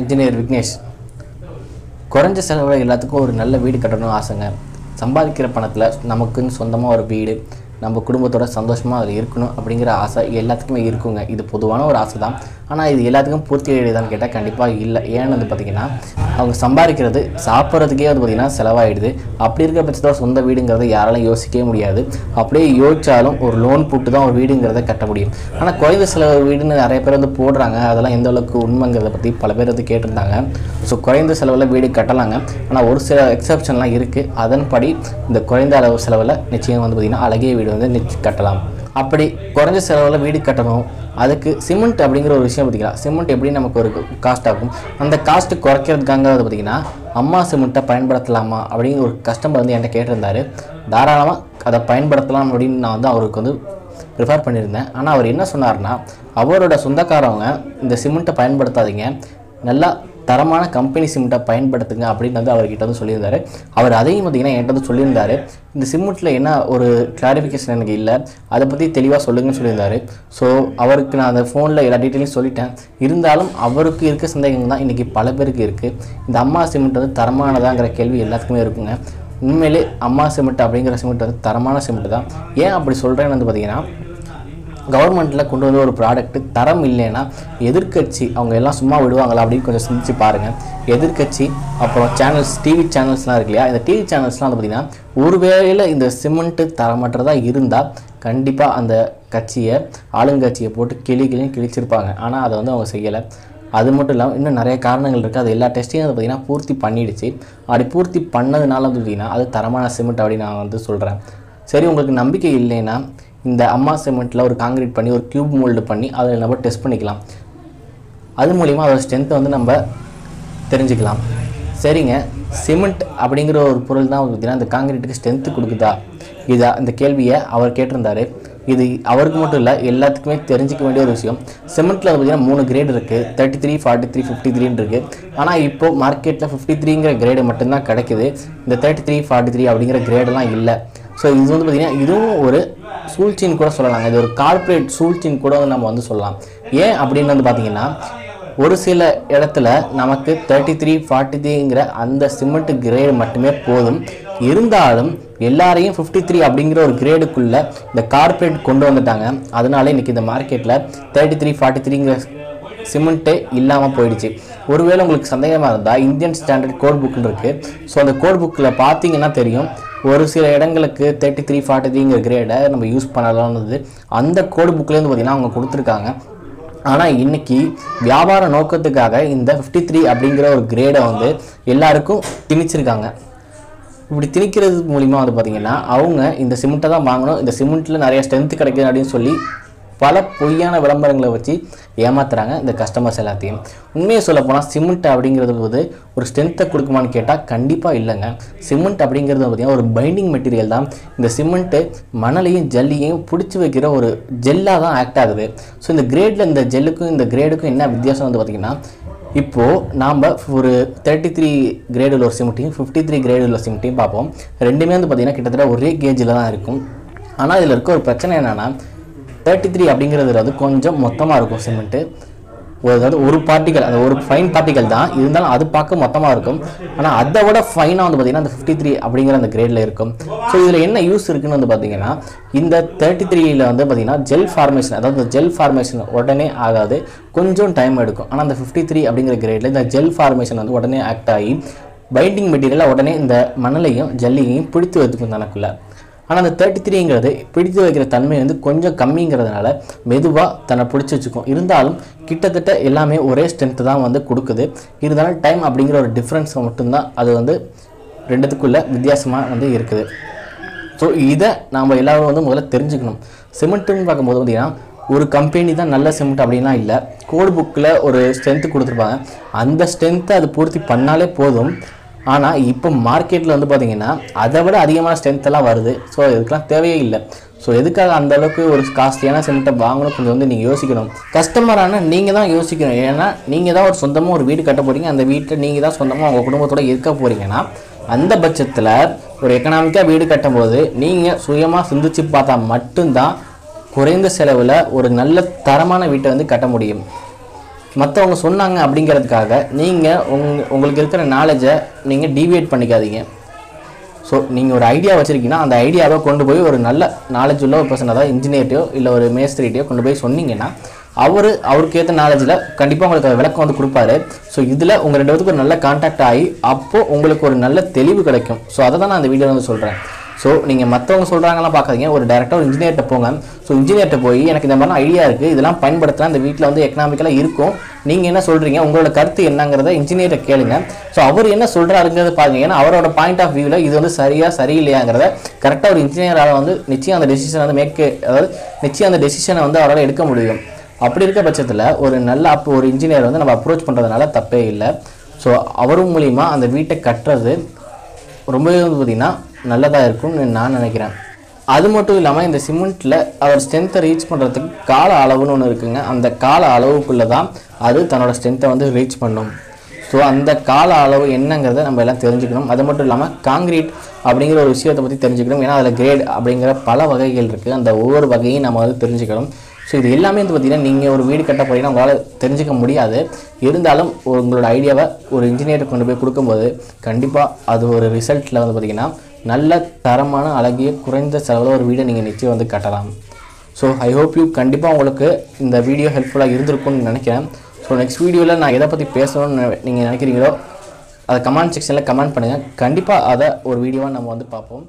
Engineer Vignesh. குறைஞ்ச செலவில் எல்லாத்துக்கும் ஒரு நல்ல வீடு கட்டணும் ஆசைங்க. சம்பாதிக்கிற பணத்தில் நமக்குன்னு சொந்தமாக ஒரு வீடு நம்ம குடும்பத்தோட சந்தோஷமாக அதில் இருக்கணும் அப்படிங்கிற ஆசை எல்லாத்துக்குமே இருக்குங்க. இது பொதுவான ஒரு ஆசை தான் ஆனால் இது எல்லாத்துக்கும் பூர்த்தி அடையுதான்னு கேட்டால் கண்டிப்பாக இல்லை. ஏன்னு வந்து பார்த்திங்கன்னா அவங்க சம்பாதிக்கிறது சாப்பிட்றதுக்கே வந்து பார்த்திங்கன்னா செலவாயிடுது. அப்படி இருக்க பட்சத்தில் சொந்த வீடுங்கிறத யாராலும் யோசிக்கவே முடியாது. அப்படியே யோசிச்சாலும் ஒரு லோன் போட்டு தான் ஒரு வீடுங்கிறத கட்ட முடியும். ஆனால் குறைந்த செலவு வீடுன்னு நிறைய பேர் வந்து போடுறாங்க. அதெல்லாம் எந்த அளவுக்கு உண்மைங்கிறத பற்றி பல பேர் வந்து கேட்டிருந்தாங்க. ஸோ குறைந்த செலவில் வீடு கட்டலாங்க. ஆனால் ஒரு சில எக்ஸப்ஷன்லாம் இருக்குது அதன்படி இந்த குறைந்த அளவு செலவில் நிச்சயம் வந்து பார்த்திங்கன்னா அழகிய வீடு வந்து நிச்சயம் கட்டலாம். அப்படி குறைஞ்ச செலவில் வீடு கட்டணும். அதுக்கு சிமெண்ட் அப்படிங்கிற ஒரு விஷயம் பார்த்திங்கன்னா சிமெண்ட் எப்படி நமக்கு ஒரு காஸ்ட் ஆகும்? அந்த காஸ்ட் குறைக்கிறதுக்காக வந்து பார்த்திங்கன்னா அம்மா சிமெண்ட்டை பயன்படுத்தலாமா அப்படிங்கிற ஒரு கஸ்டமர் வந்து என்கிட்ட கேட்டிருந்தாரு. தாராளமாக அதை பயன்படுத்தலாம் அப்படின்னு நான் வந்து அவருக்கு வந்து ப்ரிஃபர் பண்ணியிருந்தேன். ஆனால் அவர் என்ன சொன்னார்னா அவரோட சொந்தக்காரவங்க இந்த சிமெண்ட்டை பயன்படுத்தாதீங்க. நல்லா தரமான கம்பெனி சிமெண்ட்டை பயன்படுத்துங்க அப்படின்னு வந்து அவர்கிட்ட வந்து சொல்லியிருந்தாரு. அவர் அதையும் பார்த்தீங்கன்னா என்கிட்ட வந்து சொல்லியிருந்தாரு. இந்த சிமெண்ட்டில் என்ன ஒரு கிளாரிஃபிகேஷன் எனக்கு இல்லை. அதை பற்றி தெளிவாக சொல்லுங்கன்னு சொல்லியிருந்தாரு. ஸோ அவருக்கு நான் அந்த ஃபோனில் எல்லா டீட்டெயிலையும் சொல்லிட்டேன். இருந்தாலும் அவருக்கு இருக்க சந்தேகங்கள் தான் இன்றைக்கி பல பேருக்கு இருக்குது இந்த அம்மா சிமெண்ட் வந்து தரமானதாங்கிற கேள்வி எல்லாத்துக்குமே இருக்குங்க. உண்மையிலே அம்மா சிமெண்ட் அப்படிங்கிற சிமெண்ட் வந்து தரமான சிமெண்ட் தான். ஏன் அப்படி சொல்கிறேன்னு வந்து பார்த்தீங்கன்னா கவர்மெண்ட்டில் கொண்டு வந்த ஒரு ப்ராடக்ட் தரம் இல்லைன்னா எதிர்க்கட்சி அவங்க எல்லாம் சும்மா விடுவாங்களா அப்படின்னு கொஞ்சம் சிந்திச்சு பாருங்கள் எதிர்க்கட்சி அப்புறம் சேனல்ஸ் டிவி சேனல்ஸ்லாம் இருக்கு இல்லையா? இந்த டிவி சேனல்ஸ்லாம் வந்து பார்த்திங்கன்னா ஒருவேளை இந்த சிமெண்ட்டு தரமற்றதாக இருந்தால் கண்டிப்பாக அந்த கட்சியை ஆளுங்கட்சியை போட்டு கிளி கிளின்னு கிழிச்சிருப்பாங்க. ஆனால் அதை வந்து அவங்க செய்யலை. அது மட்டும் இல்லாமல் இன்னும் நிறைய காரணங்கள் இருக்குது அது எல்லா டெஸ்ட்டையும் வந்து பார்த்திங்கன்னா பூர்த்தி பண்ணிடுச்சு. அப்படி பூர்த்தி பண்ணதுனால வந்து பார்த்திங்கன்னா அது தரமான சிமெண்ட் அப்படின்னு நான் வந்து சொல்கிறேன் சரி உங்களுக்கு நம்பிக்கை இல்லைன்னா இந்த அம்மா சிமெண்ட்டில் ஒரு காங்கிரீட் பண்ணி ஒரு கியூப் மோல்டு பண்ணி அதில் நம்ம டெஸ்ட் பண்ணிக்கலாம். அது மூலிமா அதோட ஸ்ட்ரென்த்தை வந்து நம்ம தெரிஞ்சுக்கலாம். சரிங்க. சிமெண்ட் அப்படிங்கிற ஒரு பொருள் தான் பார்த்தீங்கன்னா இந்த காங்கிரீட்டுக்கு ஸ்ட்ரென்த்து கொடுக்குதா? இதா? இந்த கேள்வியை அவர் கேட்டிருந்தாரு. இது அவருக்கு மட்டும் இல்லை எல்லாத்துக்குமே தெரிஞ்சிக்க வேண்டிய ஒரு விஷயம். சிமெண்ட்டில் பார்த்தீங்கன்னா மூணு கிரேட் இருக்குது thirty three forty three fifty த்ரீன்னு இருக்குது ஆனால் இப்போது மார்க்கெட்டில் ஃபிஃப்டி த்ரீங்கிற கிரேடு மட்டும்தான் கிடைக்குது. இந்த தேர்ட்டி த்ரீ ஃபார்ட்டி த்ரீ அப்படிங்கிற கிரேடெல்லாம் இல்லை. ஸோ இது வந்து பார்த்திங்கன்னா இதுவும் ஒரு சூழ்ச்சின்னு கூட சொல்லலாம் இது ஒரு கார்ப்பரேட் சூழ்ச்சின்னு கூட வந்து நம்ம வந்து சொல்லலாம். ஏன் அப்படின்னு வந்து பார்த்தீங்கன்னா ஒரு சில இடத்துல நமக்கு தேர்ட்டி த்ரீ ஃபார்ட்டி த்ரீங்கிற அந்த சிமெண்ட் கிரேடு மட்டுமே போதும். இருந்தாலும் எல்லாரையும் ஃபிஃப்டி த்ரீ அப்படிங்கிற ஒரு கிரேடுக்குள்ளே இந்த கார்ப்பரேட் கொண்டு வந்துட்டாங்க. அதனால இன்னைக்கு இந்த மார்க்கெட்டில் தேர்ட்டி த்ரீ ஃபார்ட்டி த்ரீங்கிற சிமெண்ட்டே இல்லாமல் போயிடுச்சு. ஒருவேளை உங்களுக்கு சந்தேகமாக இருந்தால் இந்தியன் ஸ்டாண்டர்ட் கோட் புக்குன்னு இருக்குது ஸோ அந்த கோட் புக்கில் பார்த்தீங்கன்னா தெரியும். ஒரு சில இடங்களுக்கு தேர்ட்டி த்ரீ ஃபார்ட்டி த்ரீங்கிற கிரேடை நம்ம யூஸ் பண்ணலாம்னது அந்த கோடு புக்லேருந்து பார்த்திங்கன்னா அவங்க கொடுத்துருக்காங்க. ஆனால் இன்னைக்கு வியாபார நோக்கத்துக்காக இந்த ஃபிஃப்டி த்ரீ அப்படிங்கிற ஒரு கிரேடை வந்து எல்லாருக்கும் திணிச்சிருக்காங்க. இப்படி திணிக்கிறது மூலிமா வந்து பார்த்தீங்கன்னா அவங்க இந்த சிமெண்ட்டை தான் வாங்கணும். இந்த சிமெண்ட்டில் நிறைய ஸ்ட்ரென்த் கிடைக்குது அப்படின்னு சொல்லி பல பொய்யான விளம்பரங்களை வச்சு ஏமாத்துறாங்க இந்த கஸ்டமர்ஸ் எல்லாத்தையும். உண்மையை சொல்ல போனால் சிமெண்ட் அப்படிங்கிறது வந்து ஒரு ஸ்ட்ரென்த்தை கொடுக்குமான்னு கேட்டால் கண்டிப்பாக இல்லைங்க. சிமெண்ட் அப்படிங்கிறது பார்த்தீங்கன்னா ஒரு பைண்டிங் மெட்டீரியல் தான். இந்த சிமெண்ட்டு மணலையும் ஜல்லியையும் பிடிச்சி வைக்கிற ஒரு ஜெல்லாக தான் ஆக்ட் ஆகுது. ஸோ இந்த கிரேடில் இந்த ஜெல்லுக்கும் இந்த கிரேடுக்கும் என்ன வித்தியாசம் வந்து பார்த்திங்கன்னா இப்போது நாம் ஒரு தேர்ட்டி த்ரீ கிரேடில் ஒரு சிமெண்ட்டையும் ஃபிஃப்டி த்ரீ கிரேடு உள்ள சிமெண்ட்டையும் பார்ப்போம். ரெண்டுமே வந்து பார்த்திங்கன்னா கிட்டத்தட்ட ஒரே கேஜில் தான் இருக்கும். ஆனால் இதில் இருக்க ஒரு பிரச்சனை என்னென்னா தேர்ட்டி த்ரீ அப்படிங்கிறது வந்து கொஞ்சம் மொத்தமாக இருக்கும் சிமெண்ட்டு ஒரு அதாவது ஒரு பார்ட்டிகல் அந்த ஒரு ஃபைன் பார்ட்டிகல் தான். இருந்தாலும் அது பார்க்க மொத்தமாக இருக்கும். ஆனால் அதை விட ஃபைனாக வந்து பார்த்திங்கன்னா அந்த ஃபிஃப்டி த்ரீ அப்படிங்கிற அந்த கிரேடில் இருக்கும். ஸோ இதில் என்ன யூஸ் இருக்குன்னு வந்து பார்த்தீங்கன்னா இந்த தேர்ட்டி த்ரீயில் வந்து பார்த்திங்கன்னா ஜெல் ஃபார்மேஷன் அதாவது ஜெல் ஃபார்மேஷன் உடனே ஆகாது. கொஞ்சம் டைம் எடுக்கும். ஆனால் அந்த ஃபிஃப்டி த்ரீ அப்படிங்கிற கிரேடில் இந்த ஜெல் ஃபார்மேஷன் வந்து உடனே ஆக்ட் ஆகி பைண்டிங் மெட்டீரியலாக உடனே இந்த மணலையும் ஜல்லியையும் பிடித்து வைத்துக்கும் தனக்குள்ளே. ஆனால் அந்த தேர்ட்டி த்ரீங்கிறது பிடித்து வைக்கிற தன்மை வந்து கொஞ்சம் கம்மிங்கிறதுனால மெதுவாக தன்னை பிடிச்சி வச்சுக்கும். இருந்தாலும் கிட்டத்தட்ட எல்லாமே ஒரே ஸ்ட்ரென்த்து தான் வந்து கொடுக்குது. இருந்தாலும் டைம் அப்படிங்கிற ஒரு டிஃப்ரென்ஸ் மட்டும்தான் அது வந்து ரெண்டுத்துக்குள்ள வித்தியாசமாக வந்து இருக்குது. ஸோ இதை நாம் எல்லோரும் வந்து முதல்ல தெரிஞ்சுக்கணும். சிமெண்ட்டுன்னு பார்க்கும்போது பார்த்தீங்கன்னா ஒரு கம்பெனி தான் நல்ல சிமெண்ட் அப்படின்லாம் இல்லை. கோட் புக்கில் ஒரு ஸ்ட்ரென்த்து கொடுத்துருப்பாங்க. அந்த ஸ்ட்ரென்த்தை அது பூர்த்தி பண்ணாலே போதும். ஆனால் இப்போ மார்க்கெட்டில் வந்து பார்த்தீங்கன்னா அதை விட அதிகமான ஸ்ட்ரென்த்தெல்லாம் வருது. ஸோ இதுக்கெல்லாம் தேவையே இல்லை. ஸோ எதுக்காக அந்த அளவுக்கு ஒரு காஸ்ட்லியான சிமெண்ட்டை வாங்கணும் கொஞ்சம் வந்து நீங்கள் யோசிக்கணும். கஸ்டமரான நீங்கள் தான் யோசிக்கணும். ஏன்னா நீங்கள் தான் ஒரு சொந்தமாக ஒரு வீடு கட்ட போகிறீங்க அந்த வீட்டில் நீங்கள் தான் சொந்தமாக உங்கள் குடும்பத்தோட இருக்க போகிறீங்கன்னா அந்த பட்சத்தில் ஒரு எக்கனாமிக்காக வீடு கட்டும்போது நீங்கள் சுயமாக சிந்திச்சு பார்த்தா மட்டும்தான் குறைந்த செலவில் ஒரு நல்ல தரமான வீட்டை வந்து கட்ட முடியும். மற்றவங்க சொன்னாங்க அப்படிங்கிறதுக்காக நீங்கள் உங் உங்களுக்கு இருக்கிற நாலேஜை நீங்கள் டிவியேட் பண்ணிக்காதீங்க. ஸோ நீங்கள் ஒரு ஐடியா வச்சுருக்கீங்கன்னா அந்த ஐடியாவை கொண்டு போய் ஒரு நல்ல நாலேஜ் உள்ள ஒரு பர்சன் அதாவது இன்ஜினியர்ட்டையோ இல்லை ஒரு மேஸ்திரிட்டையோ கொண்டு போய் சொன்னீங்கன்னா அவர் அவருக்கேற்ற நாலேஜில் கண்டிப்பாக உங்களுக்கு விளக்கம் வந்து கொடுப்பாரு. ஸோ இதில் உங்கள் ரெண்டு பேத்துக்கு ஒரு நல்ல கான்டாக்ட் ஆகி அப்போது உங்களுக்கு ஒரு நல்ல தெளிவு கிடைக்கும். ஸோ அதை தான் நான் அந்த வீடியோவில் வந்து சொல்கிறேன் ஸோ நீங்கள் மற்றவங்க சொல்கிறாங்கலாம் பார்க்காதீங்க. ஒரு டேரெக்டாக ஒரு இன்ஜினியர்கிட்ட போங்க. ஸோ இன்ஜினியர்கிட்ட போய் எனக்கு இந்த மாதிரிலாம் ஐடியா இருக்குது இதெல்லாம் பயன்படுத்தினா இந்த வீட்டில் வந்து எக்கனாமிக்கலாக இருக்கும். நீங்கள் என்ன சொல்கிறீங்க உங்களோட கருத்து என்னங்கிறத இன்ஜினியர்கிட்ட கேளுங்க. ஸோ அவர் என்ன சொல்கிறாருங்கிறத பாருங்க. ஏன்னா அவரோட பாயிண்ட் ஆஃப் வியூவில் இது வந்து சரியாக சரியில்லையாங்கிறத கரெக்டாக ஒரு இன்ஜினியரால் வந்து நிச்சயம் அந்த டெசிஷனை வந்து மேக் அதாவது நிச்சயம் அந்த டெசிஷனை வந்து அவரால் எடுக்க முடியும். அப்படி இருக்க பட்சத்தில் ஒரு நல்ல அப்போ ஒரு இன்ஜினியர் வந்து நம்ம அப்ரோச் பண்ணுறதுனால தப்பே இல்லை. ஸோ அவரும் மூலிமா அந்த வீட்டை கட்டுறது ரொம்பவே வந்து பார்த்திங்கன்னா நல்லதாக இருக்கும்னு நான் நினைக்கிறேன். அது மட்டும் இல்லாமல் இந்த சிமெண்ட்டில் அவர் ஸ்ட்ரென்த்தை ரீச் பண்ணுறதுக்கு கால அளவுன்னு ஒன்று இருக்குங்க. அந்த கால அளவுக்குள்ளே தான் அது தன்னோட ஸ்ட்ரென்த்தை வந்து ரீச் பண்ணும். ஸோ அந்த கால அளவு என்னங்கிறத நம்ம எல்லாம் தெரிஞ்சுக்கணும். அது மட்டும் இல்லாமல் காங்கிரீட் அப்படிங்கிற ஒரு விஷயத்தை பற்றி தெரிஞ்சுக்கணும். ஏன்னா அதில் கிரேட் அப்படிங்கிற பல வகைகள் இருக்குது அந்த ஒவ்வொரு வகையும் நம்ம வந்து தெரிஞ்சுக்கணும். ஸோ இது எல்லாமே வந்து பார்த்திங்கன்னா நீங்கள் ஒரு வீடு கட்ட போகிறீங்கன்னா உங்களால் தெரிஞ்சுக்க முடியாது. இருந்தாலும் உங்களோட ஐடியாவை ஒரு இன்ஜினியருக்கு கொண்டு போய் கொடுக்கும்போது கண்டிப்பாக அது ஒரு ரிசல்ட்டில் வந்து பார்த்திங்கன்னா நல்ல தரமான அழகிய குறைந்த செலவில் ஒரு வீடை நீங்கள் நிச்சயம் வந்து கட்டலாம். ஸோ ஐ ஹோப் யூ கண்டிப்பாக உங்களுக்கு இந்த வீடியோ ஹெல்ப்ஃபுல்லாக இருந்திருக்கும்னு நினைக்கிறேன். ஸோ நெக்ஸ்ட் வீடியோவில் நான் எதை பற்றி பேசணும்னு நீங்கள் நினைக்கிறீங்களோ அதை கமெண்ட் செக்ஷனில் கமெண்ட் பண்ணுங்கள் கண்டிப்பாக அதை ஒரு வீடியோவாக நம்ம வந்து பார்ப்போம்.